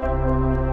Música